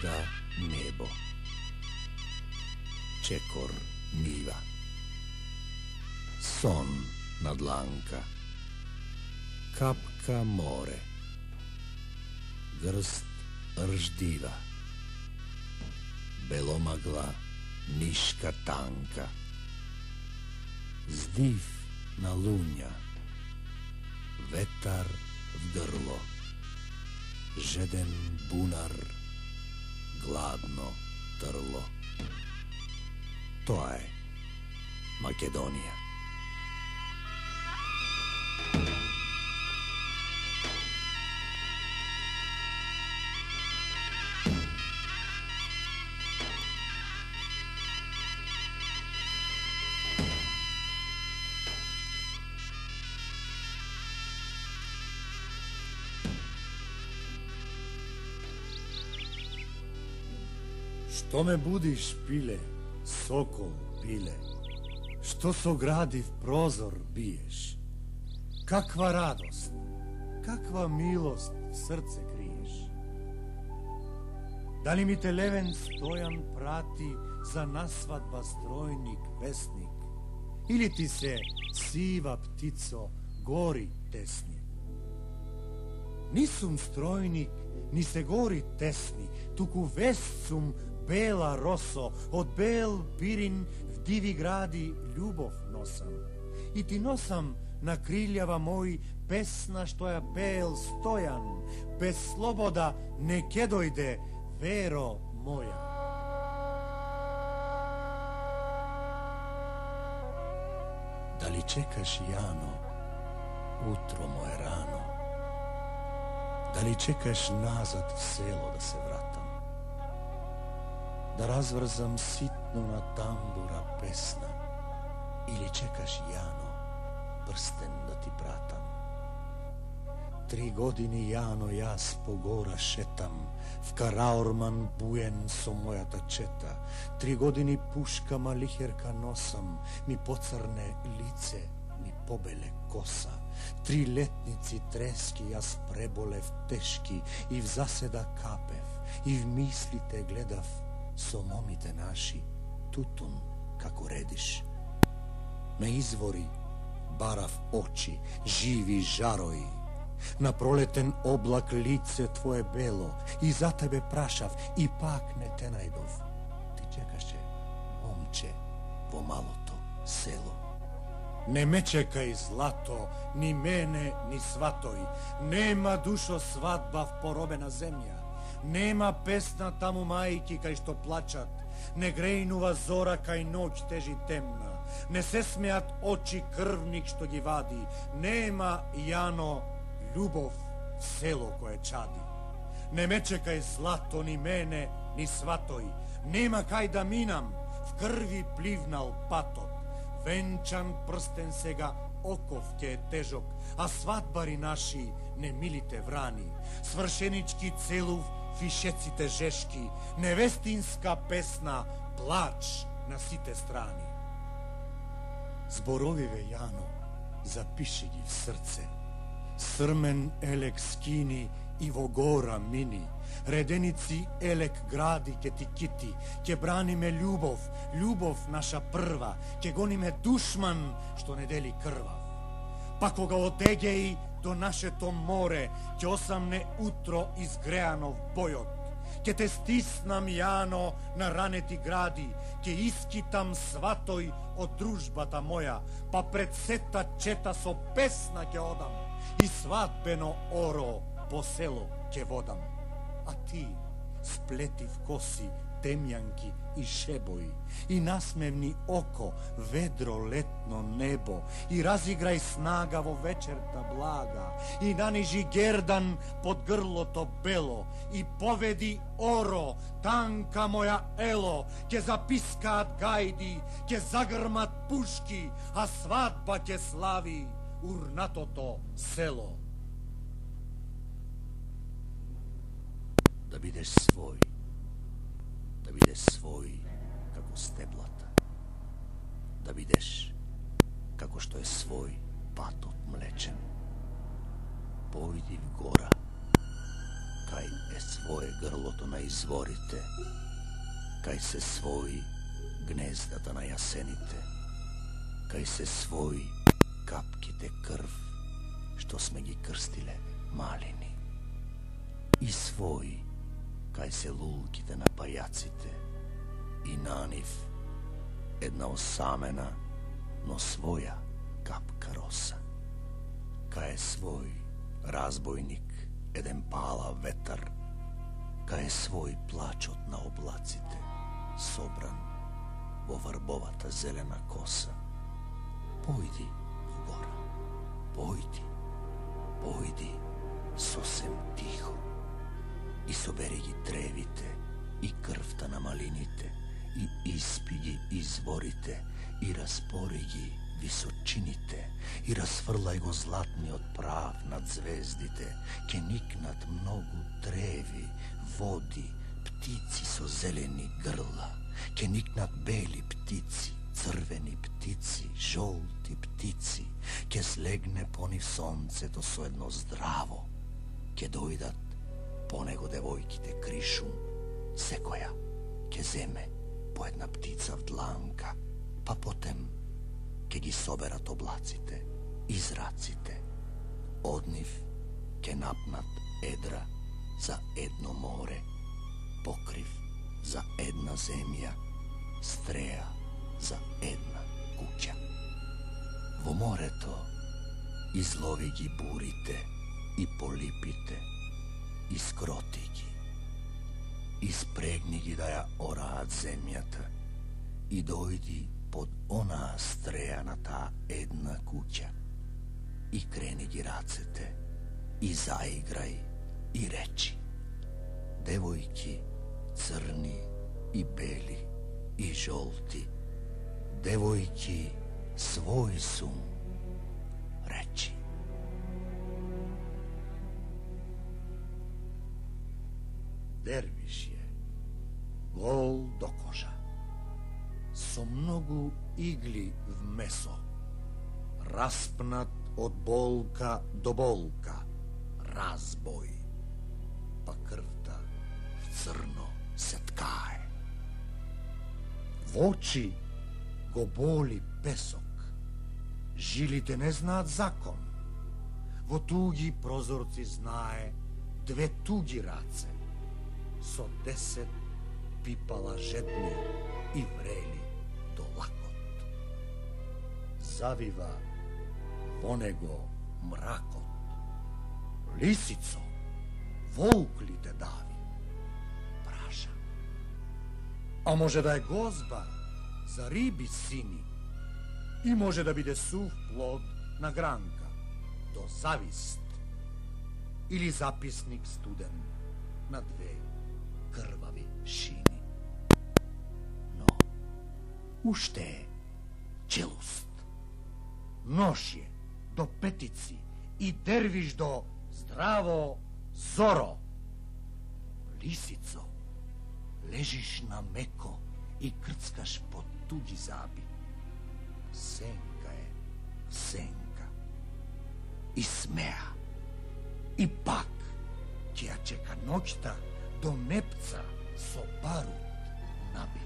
gleda nebo. Čekor niva. Son nad lanka. Kapka more. Grst rždiva. Belomagla niška tanka. Zdiv na lunja. Vetar v grlo. Žeden bunar гладно трло. Тоа е Македонија. Što me budiš, pile, soko, pile? Što so gradiv prozor biješ? Kakva radost, kakva milost v srce kriješ? Da li mi te Leven Stojan prati za nasvadba strojnik vesnik? Ili ti se siva ptico gori tesni? Nisum strojnik, ni se gori tesni, tuku vescum бела росо, од бел пирин в диви гради љубов носам. И ти носам на крилјава мој песна што ја пеел стојан, без слобода не ке дојде веро моја. Дали чекаш Јано, утро мое рано? Дали чекаш назад в село да се вратам? Да разврзам ситно на тамбура песна? Или чекаш Јано, прстен да ти пратам? Три години Јано јас по гора шетам, в караорман буен со мојата чета. Три години пушка малихерка носам, ми поцрне лице, ми побеле коса. Три летници трески јас преболев тешки и в заседа капев и в мислите гледав со момите наши тутун како редиш. на извори барав очи, живи жарои. На пролетен облак лице твое бело и за тебе прашав и пак не те најдов. Ти чекаше момче во малото село. Не ме чекај злато, ни мене, ни сватој. Нема душо свадба в поробена земја. Нема песна таму мајки кај што плачат. Не грејнува зора кај ноќ тежи темна. Не се смеат очи крвник што ги вади. Нема Јано љубов село кое чади. Не ме чекај злато ни мене, ни сватој. Нема кај да минам, в крви пливнал патот. Венчан прстен сега оков ќе е тежок, а сватбари наши немилите врани. Свршенички целув фишеците жешки, невестинска песна, плач на сите страни. Зборовиве Јано, запиши ги в срце. Срмен елек скини и во гора мини. Реденици елек гради ке ти кити, ке браниме љубов, љубов наша прва, ке гониме душман што не дели крва. Па кога одегеи до нашето море, ќе осамне утро изгреано в бојот. Ке те стиснам јано на ранети гради, ке искитам сватој од дружбата моја, па пред сета чета со песна ќе одам и свадбено оро по село ќе водам. А ти сплетив коси, темјанки и шебои, и насмевни око, ведро летно небо, и разиграј снага во вечерта блага, и нанижи гердан под грлото бело, и поведи оро, танка моја ело, ќе запискаат гајди, ќе загрмат пушки, а свадба ќе слави урнатото село. Да бидеш свој, да биде свој како стеблата, да бидеш како што е свој патот млечен. Појди в гора, кај е свое грлото на изворите, кај се свои гнездата на јасените, кај се свои капките крв, што сме ги крстиле малини. И свои кај се лулките на пајаците, и на нив една осамена, но своја капка роса. Кај е свој разбойник, еден пала ветар, кај е свој плачот на облаците, собран во врбовата зелена коса. Појди, гора, појди, појди, сосем тихо и собери ги тревите и крвта на малините и испи ги изворите и распори ги височините и расфрлај го златниот прав над звездите, ке никнат многу треви, води, птици со зелени грла, ке никнат бели птици, црвени птици, жолти птици, ке слегне по нив сонцето со едно здраво, ке дојдат по него девојките кришум, секоја ке земе по една птица в дланка, па потем ке ги соберат облаците и зраците. Од нив ке напнат едра за едно море, покрив за една земја, стреја за една куќа. Во морето излови ги бурите и полипите, искроти ги. Испрегни ги да ја ораат земјата и дојди под онаа стреја на таа една куќа. И крени ги рацете и заиграј и речи девојки црни и бели и жолти девојки свој сум Дервиш е, гол до кожа, со многу игли в месо, распнат од болка до болка, разбој, па крвта в црно се ткае. В очи го боли песок, жилите не знаат закон, во туги прозорци знае две туги раце, со десет пипала жедни и врели до лакот. Завива во него мракот. Лисицо, волк ли те дави? Праша. А може да е гозба за риби сини и може да биде сув плод на гранка, до завист или записник студен на две крвави шини. Но, уште е челуст. Нош е до петици и дервиш до здраво зоро. Лисицо, лежиш на меко и крцкаш под туги заби. Сенка е, сенка. И смеа. И пак ќе ја чека ноќта до непца со барут набит.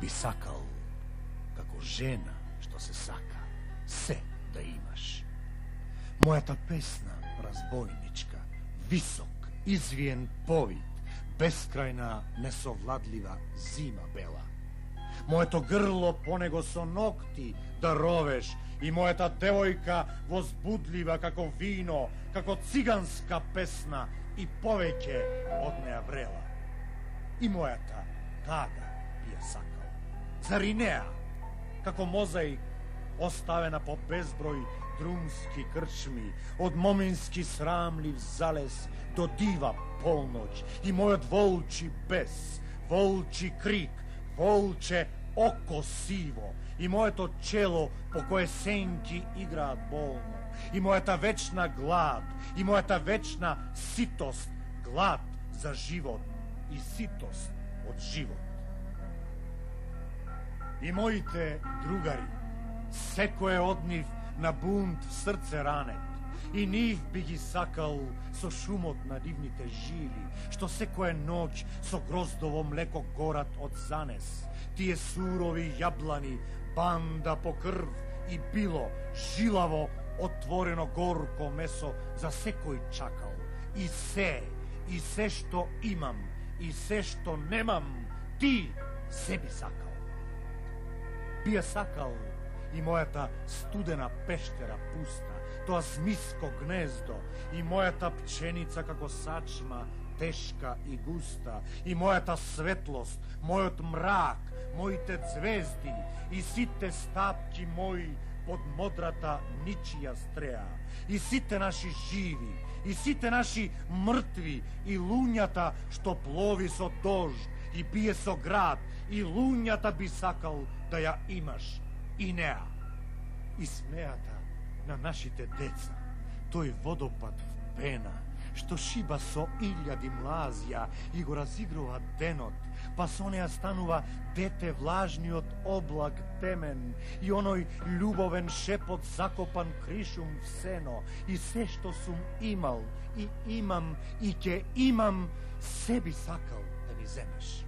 Би сакал, како жена што се сака, се да имаш. Мојата песна, разбойничка, висок, извиен повид, бескрајна, несовладлива зима бела. Моето грло по него со ногти да ровеш и мојата девојка возбудлива како вино, како циганска песна и повеќе од неа врела. И мојата тага би ја сакал. Зари неа, како мозаик оставена по безброј друмски крчми, од момински срамлив залез до дива полноќ. И мојот волчи бес, волчи крик, волче око сиво. И моето чело по кое сенки играат болно. И мојата вечна глад и мојата вечна ситост глад за живот и ситост од живот. И моите другари, секој од нив на бунт в срце ранет, и нив би ги сакал со шумот на нивните жили, што секоја ноќ со гроздово млеко горат од занес, тие сурови јаблани, банда по крв и било, жилаво, отворено горко месо за секој чакал. И се, и се што имам, и се што немам, ти се би сакал. Би сакал и мојата студена пештера пуста, тоа змиско гнездо, и мојата пченица како сачма, тешка и густа, и мојата светлост, мојот мрак, моите звезди, и сите стапки мои под модрата ничија стреа, и сите наши живи, и сите наши мртви, и луњата што плови со дож, и пие со град, и луњата би сакал да ја имаш, и неа. И смеата на нашите деца, тој водопад в пена, што шиба со илјади млазија и го разигрува денот, па со неа станува дете влажниот облак темен и оној љубовен шепот закопан кришум в сено и се што сум имал и имам и ќе имам, се би сакал да ми земеш.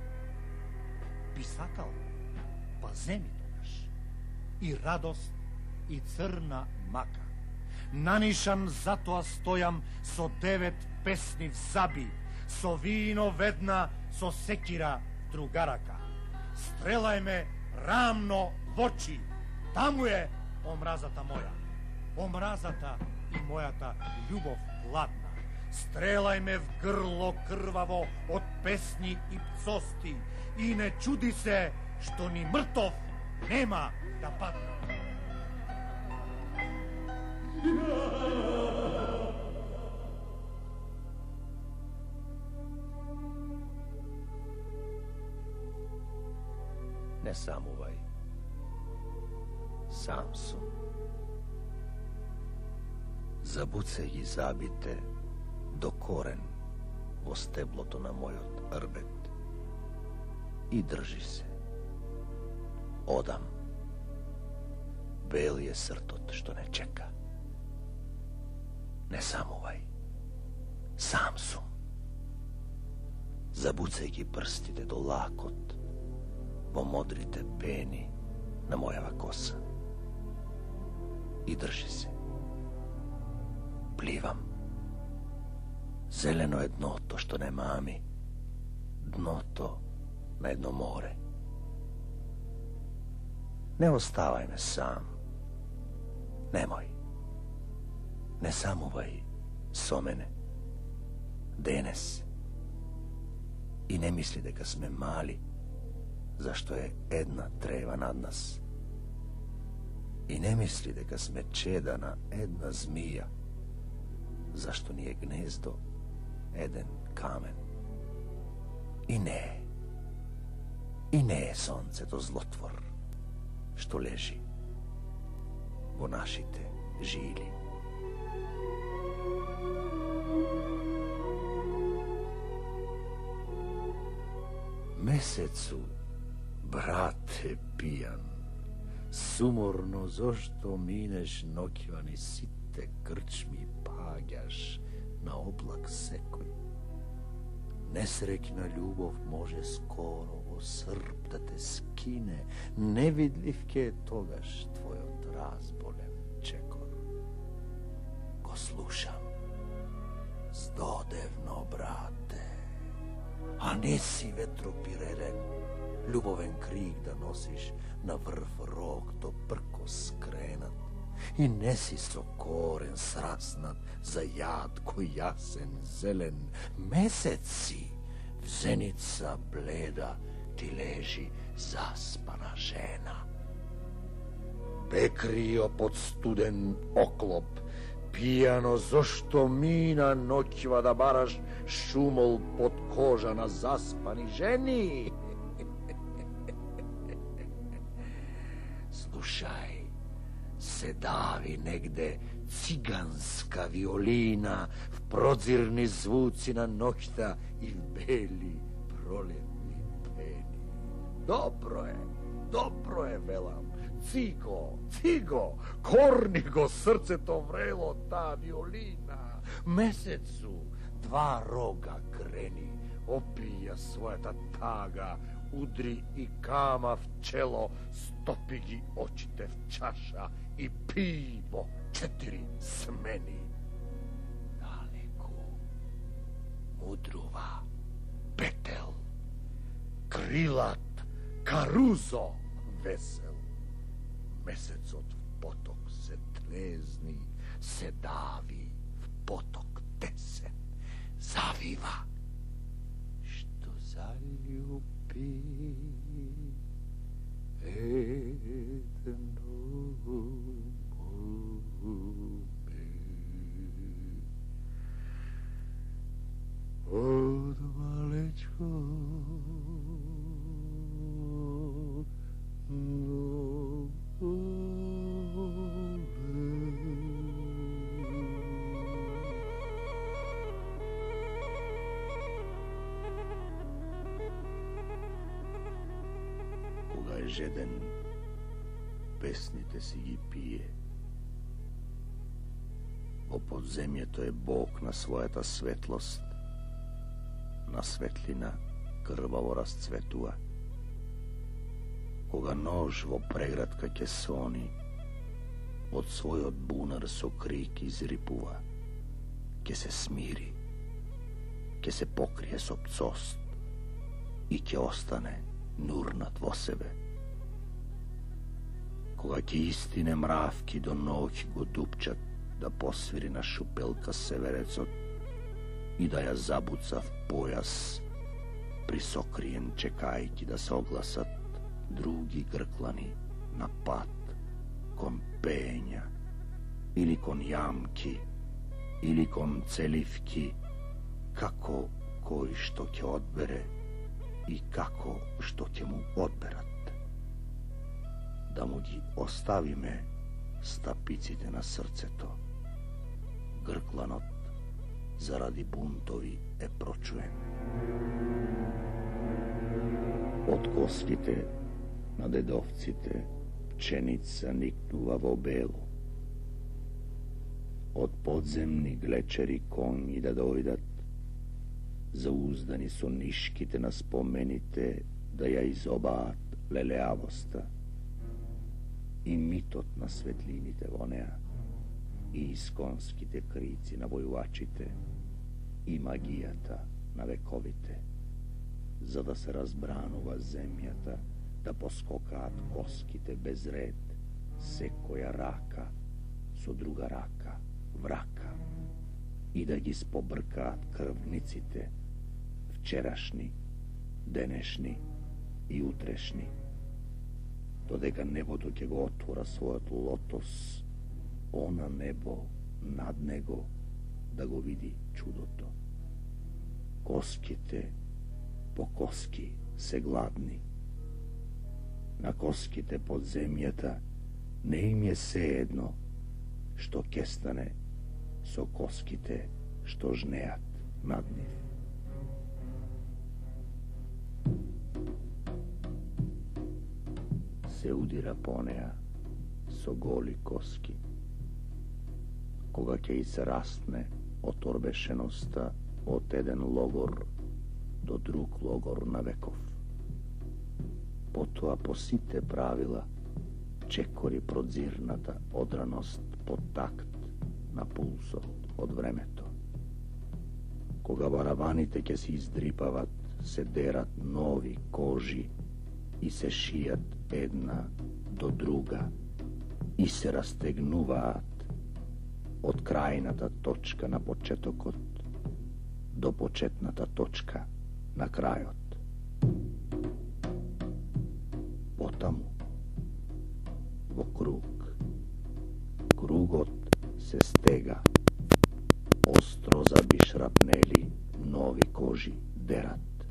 Би сакал, па земи. И радост и црна мака. Нанишан затоа стојам со девет песни в заби, со вино ведна, со секира другарака. Стрелај ме рамно в очи, таму е омразата моја. Омразата и мојата љубов гладна. Стрелај ме в грло крваво од песни и пцости и не чуди се што ни мртов нема да падна. Не самувај. Сам сум. Забуце ги забите до корен во стеблото на мојот рбет и држи се. Одам. Бел е сртот што не чека. Не самувај. Сам сум. Забуцај ги прстите до лакот во модрите пени на мојава коса. И држи се. Пливам. Зелено е дното што не мами. Дното на едно море. Не оставај ме сам. Немој не самувај со мене. Денес. И не мисли дека сме мали, зашто е една трева над нас. И не мисли дека сме чеда на една змија, зашто ни е гнездо еден камен. И не и не е сонцето злотвор, што лежи во нашите жили. месецу, брате пијан, суморно зошто минеш ноќва ни сите крчми паѓаш на облак секој. Несрекна љубов може скоро во срп да те скине, невидлив ке е тогаш твојот razbolem čekor. Ko slušam, zdodevno, brate, a nisi vetropireven, ljuboven krik, da nosiš na vrh rok do prko skrenat in nesi sokoren, srasnat, zajad, ko jasen, zelen, mesec si, vzenica bleda, ti leži zaspana žena. Бекрио под студен оклоп, пијано зошто мина ноќва да бараш шумол под кожа на заспани жени. Слушај, се дави негде циганска виолина, в прозирни звуци на ноќта и в бели пролетни пени. Добро е, добро е, велам. Циго, циго, корни го срцето врело та виолина. Месецу два рога крени, опија својата тага, удри и кама в чело, стопи ги очите в чаша и пи во четири смени. Далеко мудрува петел, крилат карузо весел. mesec od potok se trezni, se davi, v potok tese, zaviva. Što zaljubi jednu е жеден, песните си ги пие. Во подземјето е Бог на својата светлост, на светлина крваво расцветува. Кога нож во преградка ќе сони, од својот бунар со крик изрипува, ќе се смири, ќе се покрие со пцост и ќе остане нурнат во себе. Кога ќе истине мравки до ноќ го дупчат да посвири на шупелка северецот и да ја забуца в појас, присокриен чекајќи да се огласат други грклани на пат кон пења или кон јамки или кон целивки, како кој што ќе одбере и како што ќе му одберат. Да му ги оставиме стапиците на срцето. Гркланот заради бунтови е прочуен. Од костите на дедовците пченица никнува во бело. Од подземни глечери конји да дојдат, зауздани со нишките на спомените да ја изобаат лелеавоста и митот на светлините во неа и исконските крици на војувачите и магијата на вековите, за да се разбранува земјата, да поскокаат коските без ред, секоја рака со друга рака, врака, и да ги спобркаат крвниците, вчерашни, денешни и утрешни, додека небото ќе го отвора својот лотос она небо над него да го види чудото. Коските по коски се гладни. На коските под земјата не им е се едно што кестане со коските што жнеат над нив. Се удира по неа со голи коски кога ќе израсне од орбешеноста од еден логор до друг логор на веков. Потоа по сите правила чекори продзирната одраност под такт на пулсот од времето. Кога барабаните ќе се издрипават, се дерат нови кожи и се шијат една до друга и се растегнуваат од крајната точка на почетокот до почетната точка на крајот. Потаму, во круг, кругот се стега, остро заби шрапнели, нови кожи дерат.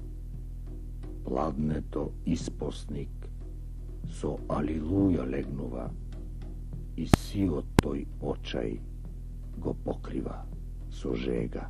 Пладнето испосник со алилуја легнува и сиот тој очај го покрива со жега.